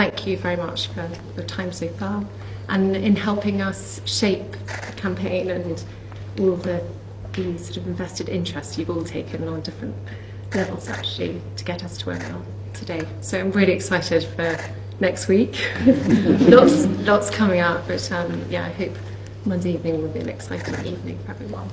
thank you very much for your time so far and in helping us shape the campaign and all the, the sort of invested interest you've all taken on different levels actually to get us to where we are today. So I'm really excited for next week. lots, lots coming up, but um, yeah, I hope Monday evening will be an exciting evening for everyone.